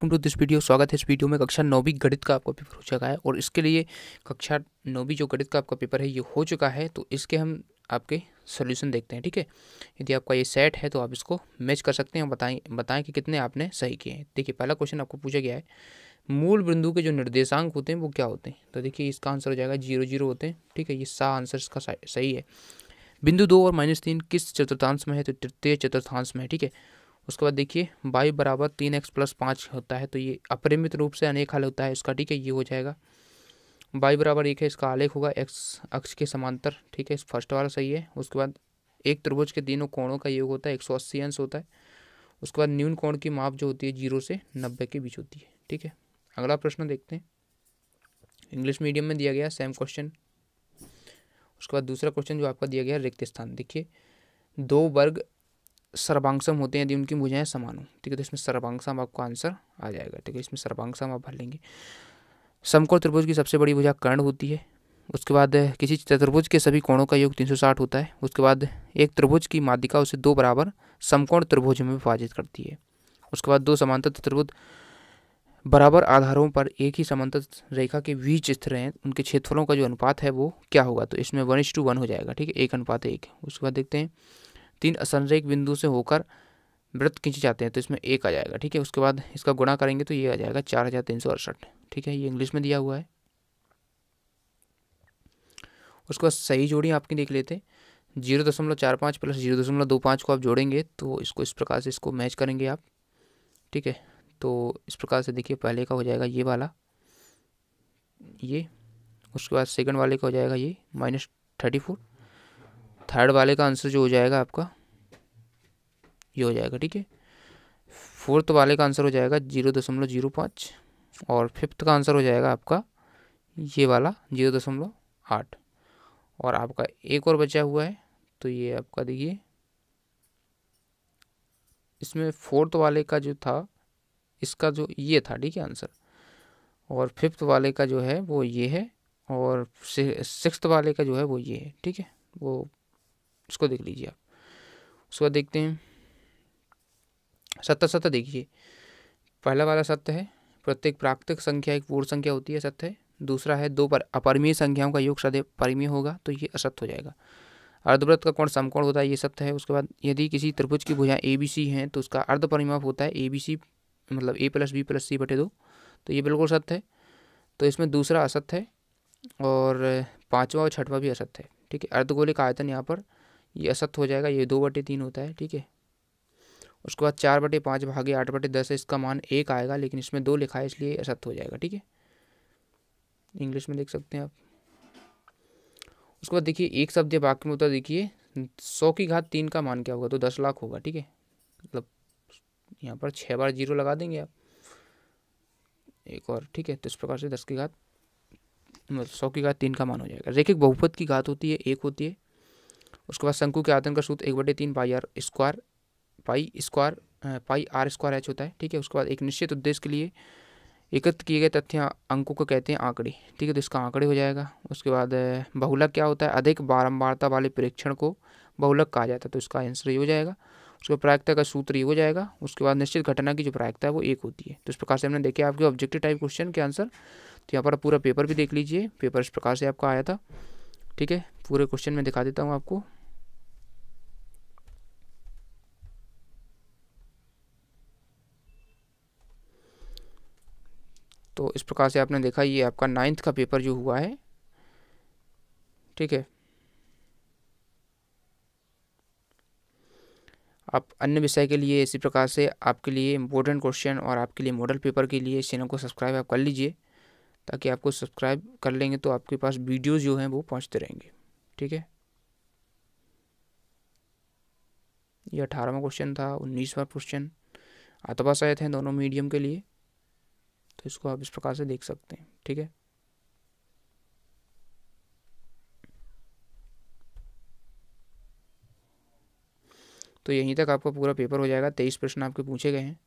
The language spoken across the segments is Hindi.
Welcome to this video. स्वागत है इस वीडियो में। कक्षा नौवीं गणित का आपका पेपर हो चुका है और इसके लिए कक्षा नौवीं जो गणित का आपका पेपर है, ये हो चुका है। तो इसके हम आपके सोल्यूशन देखते हैं, ठीक है? यदि आपका ये सेट है तो आप इसको मैच कर सकते हैं। बताएँ बताएँ कि कितने आपने सही किए हैं। देखिए, पहला क्वेश्चन आपको पूछा गया है, मूल बिंदु के जो निर्देशांक होते हैं, वो क्या होते हैं? तो देखिए, इसका आंसर हो जाएगा ज़ीरो ज़ीरो होते हैं, ठीक है? ये सा आंसर इसका सही है। बिंदु दो और माइनस तीन किस चतुर्थांश में है? तो तृतीय चतुर्थांश में है, ठीक है? उसके बाद देखिए बाई बराबर तीन एक्स प्लस पाँच होता है तो ये अपरिमित रूप से अनेक हल होता है इसका, ठीक है, ये हो जाएगा। बाई बराबर एक है, इसका आलेख होगा एक्स अक्ष के समांतर, ठीक है फ़र्स्ट वाला सही है। उसके बाद एक त्रिभुज के तीनों कोणों का योग होता है, एक सौ अस्सी अंश होता है। उसके बाद न्यून कोण की माप जो होती है ज़ीरो से नब्बे के बीच होती है, ठीक है। अगला प्रश्न देखते हैं। इंग्लिश मीडियम में दिया गया सेम क्वेश्चन उसके बाद दूसरा क्वेश्चन जो आपका दिया गया रिक्त स्थान, देखिए, दो वर्ग सर्वांगसम होते हैं यदि उनकी भुजाएँ समान हो। ठीक है तो इसमें सर्वांगसम आपका आंसर आ जाएगा। ठीक है, इसमें सर्वांगसम आप भर लेंगे। समकोण त्रिभुज की सबसे बड़ी भुजा कर्ण होती है। उसके बाद किसी चतुर्भुज के सभी कोणों का योग 360 होता है। उसके बाद एक त्रिभुज की माध्यिका उसे दो बराबर समकोण त्रिभुज में विभाजित करती है। उसके बाद दो समांतर चतुर्भुज बराबर आधारों पर एक ही समांतर रेखा के बीच स्थिर हैं। उनके क्षेत्रफलों का जो अनुपात है वो क्या होगा? तो इसमें वन इस टू वन हो जाएगा। ठीक है, एक अनुपात एक। उसके बाद देखते हैं। तीन असंरेख बिंदु से होकर वृत्त खींचे जाते हैं तो इसमें एक आ जाएगा, ठीक है? उसके बाद इसका गुणा करेंगे तो ये आ जाएगा चार हज़ार तीन सौ अड़सठ, ठीक है? ये इंग्लिश में दिया हुआ है। उसके बाद सही जोड़ी आपकी देख लेते हैं। ज़ीरो दशमलव चार पाँच प्लस ज़ीरो दशमलव दो पाँच को आप जोड़ेंगे तो इसको इस प्रकार से इसको मैच करेंगे आप, ठीक है? तो इस प्रकार से देखिए, पहले का हो जाएगा ये वाला, ये, उसके बाद सेकंड वाले का हो जाएगा ये, माइनस थर्टी फोर थर्ड वाले का आंसर जो हो जाएगा आपका, ये हो जाएगा, ठीक है? फोर्थ वाले का आंसर हो जाएगा ज़ीरो दशमलव ज़ीरो पाँच और फिफ्थ का आंसर हो जाएगा आपका ये वाला ज़ीरो दशमलव आठ। और आपका एक और बचा हुआ है तो ये आपका देखिए, इसमें फोर्थ वाले का जो था, इसका जो ये था, ठीक है आंसर और फिफ्थ वाले का जो है वो ये है और सिक्स वाले का जो है वो ये है, ठीक है? वो उसको देख लीजिए आप। उसके बाद देखते हैं। सत्य सत्य देखिए। पहला वाला सत्य है, प्रत्येक प्राकृतिक संख्या एक पूर्ण संख्या होती है, सत्य है। दूसरा है, दो पर अपरिमीय संख्याओं का योग सदैव परिमीय होगा तो ये असत्य हो जाएगा। अर्धव्रत का कोण समकोण होता है, ये सत्य है। उसके बाद यदि किसी त्रिभुज की भुजा ए बी सी हैं तो उसका अर्ध परिमाप होता है ए बी सी मतलब A plus B plus C बटे दो। तो ये बिल्कुल सत्य है। तो इसमें दूसरा असत्य है और पाँचवा और छठवा भी असत्य है। ठीक है, अर्धगोलिक आयतन यहाँ पर ये असत्य हो जाएगा, ये दो बटे तीन होता है, ठीक है? उसके बाद चार बटे पाँच भागे आठ बटे दस है इसका मान एक आएगा, लेकिन इसमें दो लिखा है, इसलिए असत्य हो जाएगा, ठीक है? इंग्लिश में देख सकते हैं आप। उसके बाद देखिए, एक शब्द वाक्य में होता देखिए, सौ की घात तीन का मान क्या होगा? तो दस लाख होगा, ठीक है? मतलब यहाँ पर छः बार ज़ीरो लगा देंगे आप। एक और, ठीक है? तो इस प्रकार से दस की घात मतलब सौ की घात तीन का मान हो जाएगा। रेखिक बहुपद की घात होती है, एक होती है। उसके बाद शंकु के आयतन का सूत्र एक बटे तीन pi r square, pi square pi r square h होता है, ठीक है? उसके बाद एक निश्चित उद्देश्य के लिए एकत्र किए गए तथ्य अंकों को कहते हैं आंकड़े, ठीक है? तो इसका आंकड़े हो जाएगा। उसके बाद बहुलक क्या होता है? अधिक बारंबारता वाले परीक्षण को बहुलक कहा जाता है तो इसका आंसर ये हो जाएगा। उसके प्रायिकता का सूत्र ये हो जाएगा। उसके बाद निश्चित घटना की जो प्रायिकता है वो एक होती है। तो इस प्रकार से हमने देखे आपके ऑब्जेक्टिव टाइप क्वेश्चन के आंसर तो यहाँ पर पूरा पेपर भी देख लीजिए। पेपर इस प्रकार से आपका आया था, ठीक है? पूरे क्वेश्चन में दिखा देता हूँ आपको। तो इस प्रकार से आपने देखा ये आपका नाइन्थ का पेपर जो हुआ है। ठीक है। आप अन्य विषय के लिए इसी प्रकार से आपके लिए इम्पोर्टेंट क्वेश्चन और आपके लिए मॉडल पेपर के लिए चैनल को सब्सक्राइब आप कर लीजिए। ताकि आपको सब्सक्राइब कर लेंगे तो आपके पास वीडियोज़ जो हैं वो पहुँचते रहेंगे। ठीक है। ये अठारहवा क्वेश्चन था, उन्नीसवा क्वेश्चन अथवा शायद हैं दोनों मीडियम के लिए। तो इसको आप इस प्रकार से देख सकते हैं, ठीक है? तो यहीं तक आपका पूरा पेपर हो जाएगा, तेईस प्रश्न आपके पूछे गए हैं।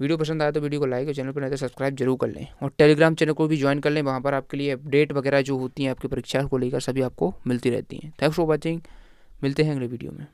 वीडियो पसंद आया तो वीडियो को लाइक और चैनल पर नहीं तो सब्सक्राइब ज़रूर कर लें और टेलीग्राम चैनल को भी ज्वाइन कर लें, वहाँ पर आपके लिए अपडेट वगैरह जो होती हैं आपकी परीक्षा को लेकर सभी आपको मिलती रहती हैं। थैंक्स फॉर वॉचिंग मिलते हैं अगले वीडियो में।